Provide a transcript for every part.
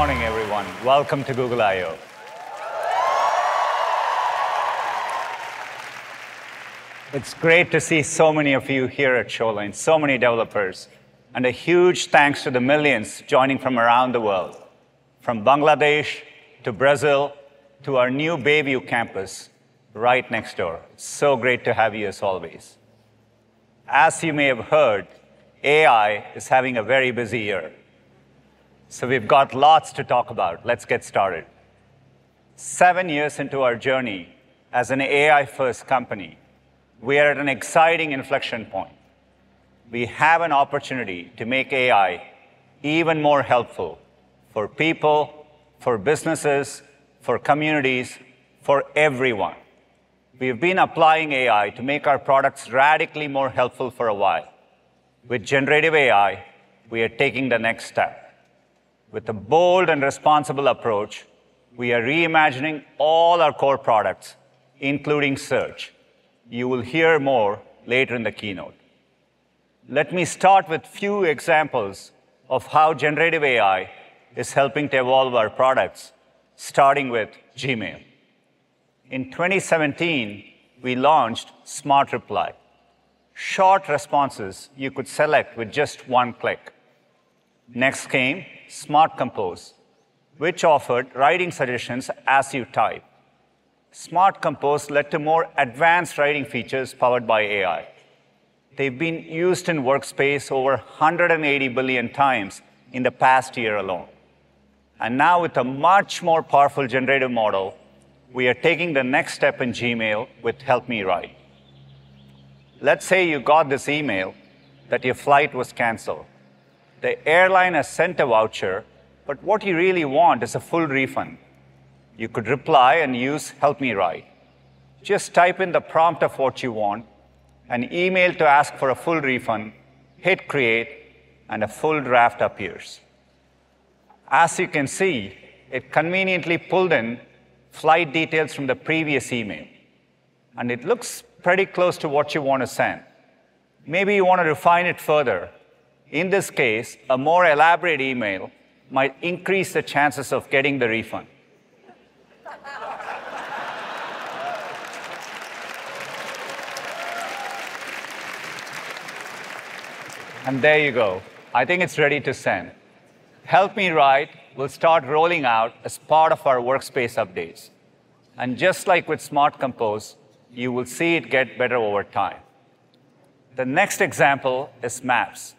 morning, everyone. Welcome to Google I/O. It's great to see so many of you here at Shoreline, so many developers, and a huge thanks to the millions joining from around the world, from Bangladesh to Brazil to our new Bayview campus right next door. It's so great to have you as always. As you may have heard, AI is having a very busy year. So we've got lots to talk about. Let's get started. Seven years into our journey as an AI-first company, we are at an exciting inflection point. We have an opportunity to make AI even more helpful for people, for businesses, for communities, for everyone. We have been applying AI to make our products radically more helpful for a while. With generative AI, we are taking the next step. With a bold and responsible approach, we are reimagining all our core products, including Search. You will hear more later in the keynote. Let me start with a few examples of how generative AI is helping to evolve our products, starting with Gmail. In 2017, we launched Smart Reply, short responses you could select with just one click. Next came Smart Compose, which offered writing suggestions as you type. Smart Compose led to more advanced writing features powered by AI. They've been used in Workspace over 180 billion times in the past year alone. And now, with a much more powerful generative model, we are taking the next step in Gmail with Help Me Write. Let's say you got this email that your flight was canceled. The airline has sent a voucher, but what you really want is a full refund you could reply and use Help Me Write. Just type in the prompt of what you want, an email to ask for a full refund, hit create, and a full draft appears. As you can see, it conveniently pulled in flight details from the previous email, and it looks pretty close to what you want to send. Maybe you want to refine it further. In this case, a more elaborate email might increase the chances of getting the refund. And there you go. I think it's ready to send. Help Me Write will start rolling out as part of our Workspace updates. And just like with Smart Compose, you will see it get better over time. The next example is Maps.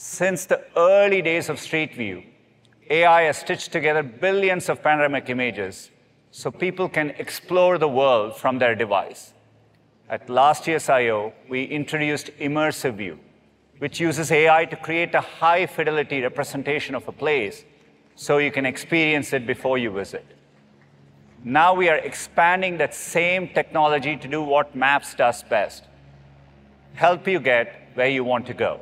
Since the early days of Street View, AI has stitched together billions of panoramic images so people can explore the world from their device. At last year's I/O, we introduced Immersive View, which uses AI to create a high-fidelity representation of a place so you can experience it before you visit. Now we are expanding that same technology to do what Maps does best: help you get where you want to go.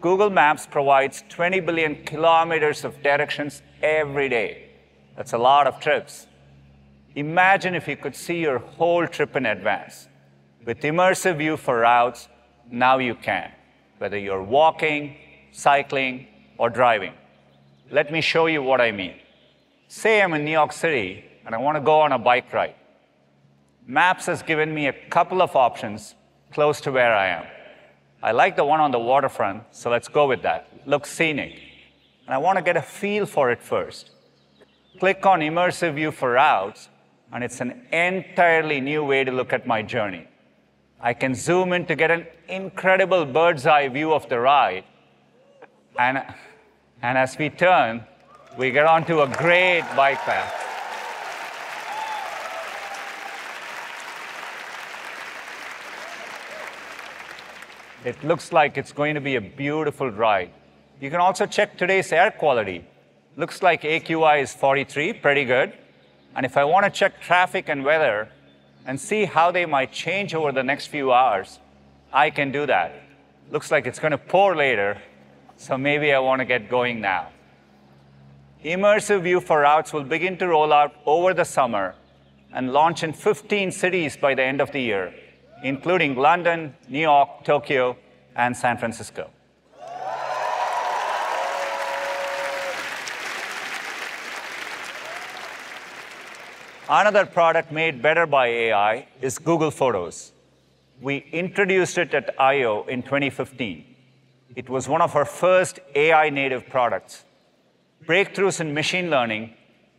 Google Maps provides 20 billion kilometers of directions every day. That's a lot of trips. Imagine if you could see your whole trip in advance. With Immersive View for routes, now you can whether you're walking, cycling, or driving. Let me show you what I mean. Say I'm in New York City and I want to go on a bike ride. Maps has given me a couple of options close to where I am. I like the one on the waterfront, so let's go with that. Looks scenic. And I want to get a feel for it first. Click on Immersive View for routes, and it's an entirely new way to look at my journey. I can zoom in to get an incredible bird's eye view of the ride. And, and as we turn, we get onto a great bike path. It looks like it's going to be a beautiful ride. You can also check today's air quality. Looks like AQI is 43, pretty good. And if I want to check traffic and weather, and see how they might change over the next few hours, I can do that. Looks like it's going to pour later, so maybe I want to get going now. Immersive View for routes will begin to roll out over the summer and launch in 15 cities by the end of the year, including London, New York, Tokyo, and San Francisco. Another product made better by AI is Google Photos. We introduced it at I.O. in 2015. It was one of our first AI native products. Breakthroughs in machine learning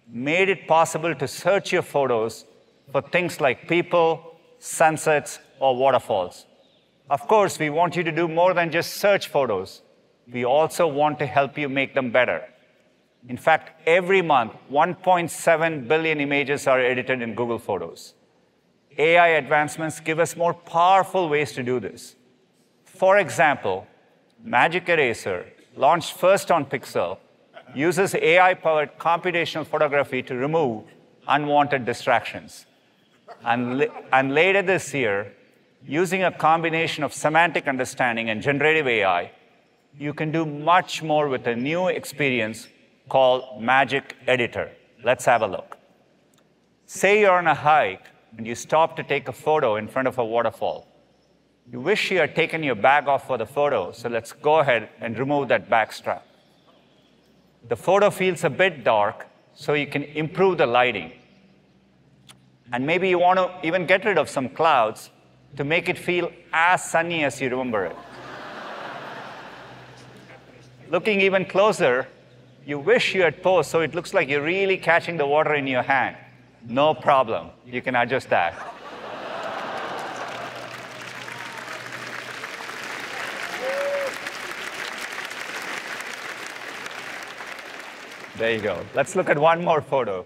made it possible to search your photos for things like people, sunsets, or waterfalls. Of course, we want you to do more than just search photos. We also want to help you make them better. In fact, every month, 1.7 billion images are edited in Google Photos. AI advancements give us more powerful ways to do this. For example, Magic Eraser, launched first on Pixel, uses AI-powered computational photography to remove unwanted distractions. And, and later this year, using a combination of semantic understanding and generative AI, you can do much more with a new experience called Magic Editor. Let's have a look. Say you're on a hike and you stop to take a photo in front of a waterfall. You wish you had taken your bag off for the photo, so let's go ahead and remove that bag strap. The photo feels a bit dark, so you can improve the lighting. And maybe you want to even get rid of some clouds to make it feel as sunny as you remember it. Looking even closer, you wish you had posed so it looks like you're really catching the water in your hand. No problem. You can adjust that. There you go. Let's look at one more photo.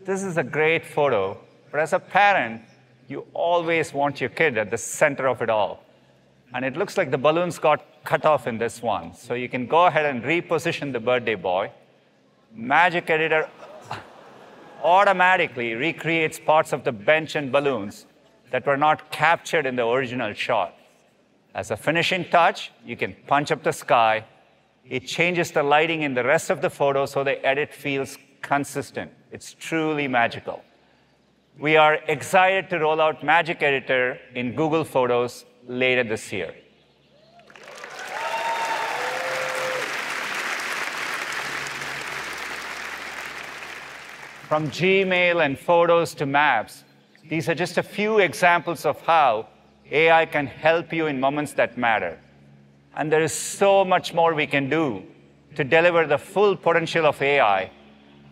This is a great photo, but as a parent, you always want your kid at the center of it all. And it looks like the balloons got cut off in this one. So you can go ahead and reposition the birthday boy. Magic Editor automatically recreates parts of the bench and balloons that were not captured in the original shot. As a finishing touch, you can punch up the sky. It changes the lighting in the rest of the photo so the edit feels consistent. It's truly magical. We are excited to roll out Magic Editor in Google Photos later this year. From Gmail and photos to maps, these are just a few examples of how AI can help you in moments that matter. And there is so much more we can do to deliver the full potential of AI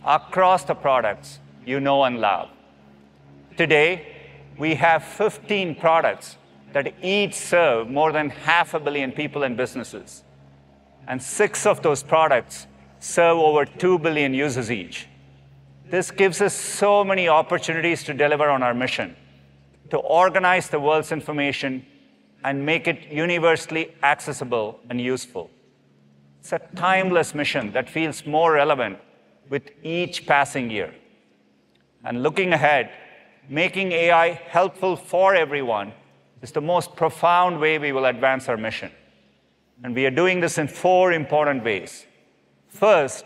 across the products you know and love. Today, we have 15 products that each serve more than half a billion people and businesses. And six of those products serve over 2 billion users each. This gives us so many opportunities to deliver on our mission, to organize the world's information and make it universally accessible and useful. It's a timeless mission that feels more relevant with each passing year. And looking ahead, making AI helpful for everyone is the most profound way we will advance our mission. And we are doing this in four important ways. First,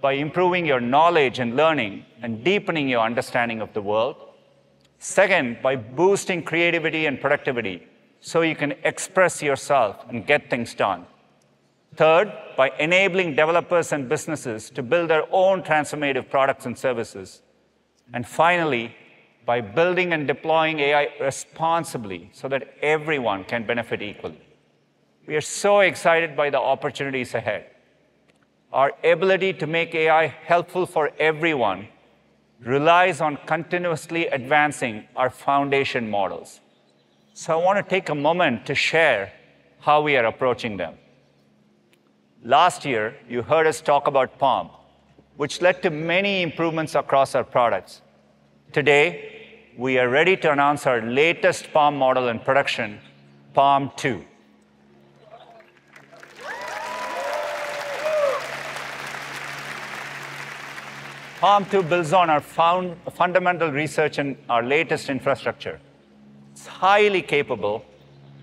by improving your knowledge and learning and deepening your understanding of the world. Second, by boosting creativity and productivity so you can express yourself and get things done. Third, by enabling developers and businesses to build their own transformative products and services. And finally, by building and deploying AI responsibly so that everyone can benefit equally. We are so excited by the opportunities ahead our ability to make AI helpful for everyone relies on continuously advancing our foundation models. So I want to take a moment to share how we are approaching them. Last year, you heard us talk about PaLM, which led to many improvements across our products. Today, we are ready to announce our latest PaLM model in production, PaLM 2. PaLM 2 builds on our found, fundamental research and our latest infrastructure. It's highly capable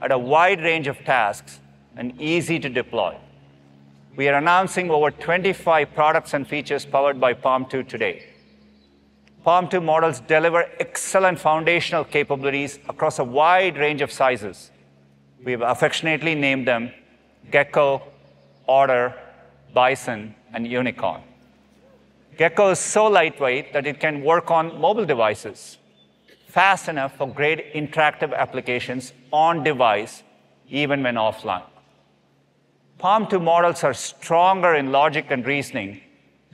at a wide range of tasks and easy to deploy. We are announcing over 25 products and features powered by PaLM 2 today. PaLM 2 models deliver excellent foundational capabilities across a wide range of sizes. We have affectionately named them Gecko, Otter, Bison, and Unicorn. Gecko is so lightweight that it can work on mobile devices, fast enough for great interactive applications on device, even when offline. PaLM 2 models are stronger in logic and reasoning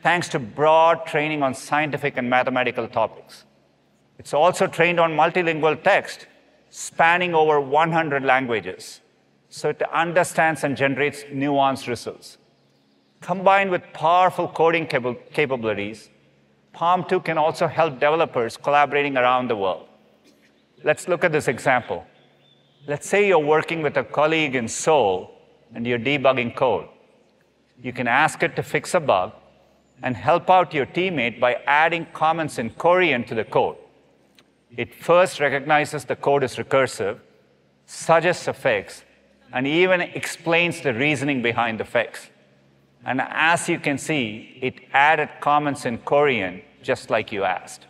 thanks to broad training on scientific and mathematical topics. It's also trained on multilingual text, spanning over 100 languages, so it understands and generates nuanced results. Combined with powerful coding cap capabilities, PaLM 2 can also help developers collaborating around the world. Let's look at this example. Let's say you're working with a colleague in Seoul and you're debugging code. You can ask it to fix a bug and help out your teammate by adding comments in Korean to the code. It first recognizes the code is recursive, suggests a fix, and even explains the reasoning behind the fix. And as you can see, it added comments in Korean, just like you asked.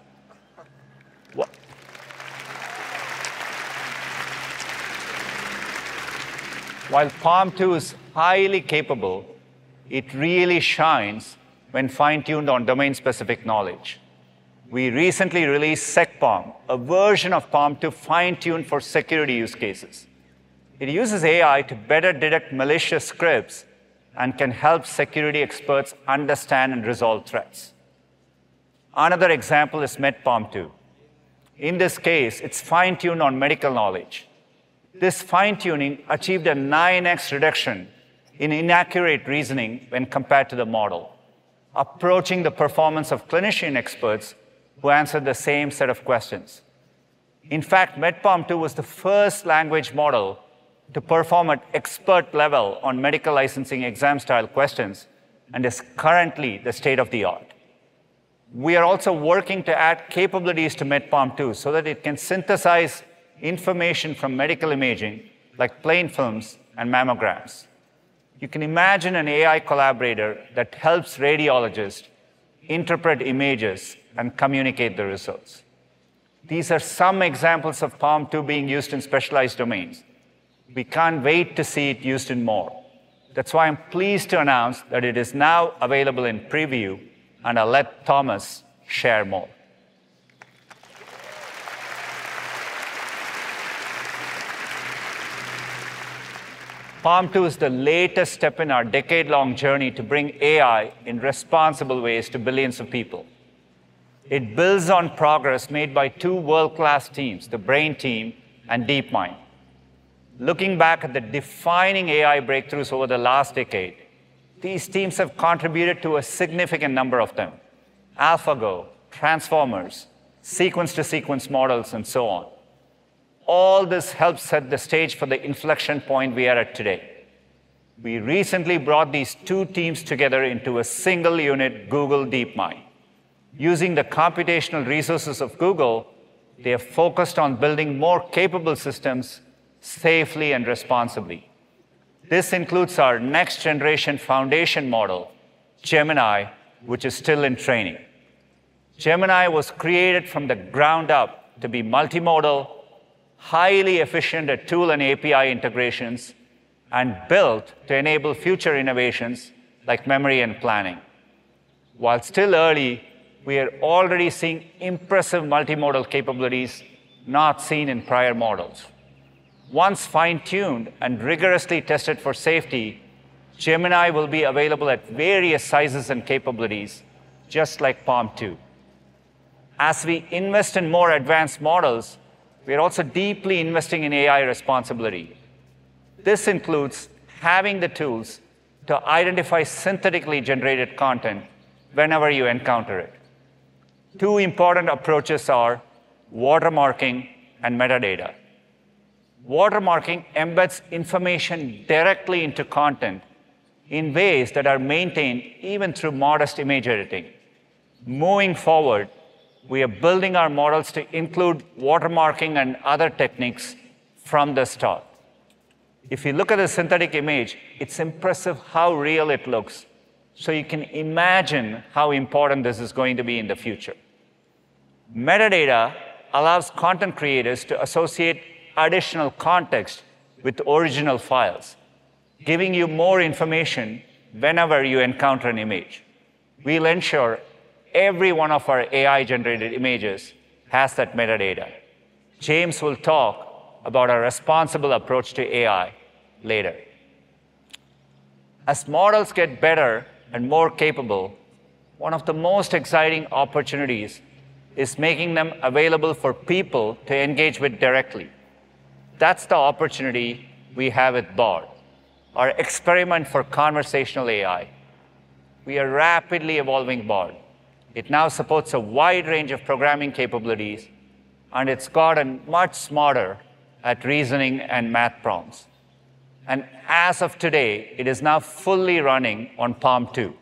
What? While PaLM 2 is highly capable, it really shines when fine-tuned on domain-specific knowledge. We recently released SecPaLM, a version of PaLM to fine-tune for security use cases. It uses AI to better detect malicious scripts and can help security experts understand and resolve threats. Another example is MedPaLM 2. In this case, it's fine-tuned on medical knowledge. This fine-tuning achieved a 9x reduction in inaccurate reasoning when compared to the model, approaching the performance of clinician experts who answered the same set of questions. In fact, MedPaLM 2 was the first language model to perform at expert level on medical licensing exam style questions and is currently the state of the art. We are also working to add capabilities to MedPaLM 2 so that it can synthesize information from medical imaging like plain films and mammograms. You can imagine an AI collaborator that helps radiologists interpret images and communicate the results. These are some examples of PaLM 2 being used in specialized domains. We can't wait to see it used in more. That's why I'm pleased to announce that it is now available in preview, and I'll let Thomas share more. PaLM 2 is the latest step in our decade-long journey to bring AI in responsible ways to billions of people. It builds on progress made by two world-class teams, the Brain team and DeepMind. Looking back at the defining AI breakthroughs over the last decade, these teams have contributed to a significant number of them. AlphaGo, transformers, sequence-to-sequence models, and so on. All this helps set the stage for the inflection point we are at today. We recently brought these two teams together into a single unit, Google DeepMind. Using the computational resources of Google, they are focused on building more capable systems safely and responsibly. This includes our next generation foundation model, Gemini, which is still in training. Gemini was created from the ground up to be multimodal, highly efficient at tool and API integrations, and built to enable future innovations like memory and planning. While still early, we are already seeing impressive multimodal capabilities not seen in prior models. Once fine-tuned and rigorously tested for safety, Gemini will be available at various sizes and capabilities, just like PaLM 2. As we invest in more advanced models, we are also deeply investing in AI responsibility. This includes having the tools to identify synthetically generated content whenever you encounter it. Two important approaches are watermarking and metadata. Watermarking embeds information directly into content in ways that are maintained even through modest image editing. Moving forward, we are building our models to include watermarking and other techniques from the start. If you look at the synthetic image, it's impressive how real it looks. So you can imagine how important this is going to be in the future. Metadata allows content creators to associate additional context with original files, giving you more information whenever you encounter an image. We'll ensure every one of our AI generated images has that metadata. James will talk about our responsible approach to AI later. As models get better and more capable, one of the most exciting opportunities is making them available for people to engage with directly. That's the opportunity we have with Bard, our experiment for conversational AI. We are rapidly evolving Bard. It now supports a wide range of programming capabilities, and it's gotten much smarter at reasoning and math prompts. And as of today, it is now fully running on PaLM 2.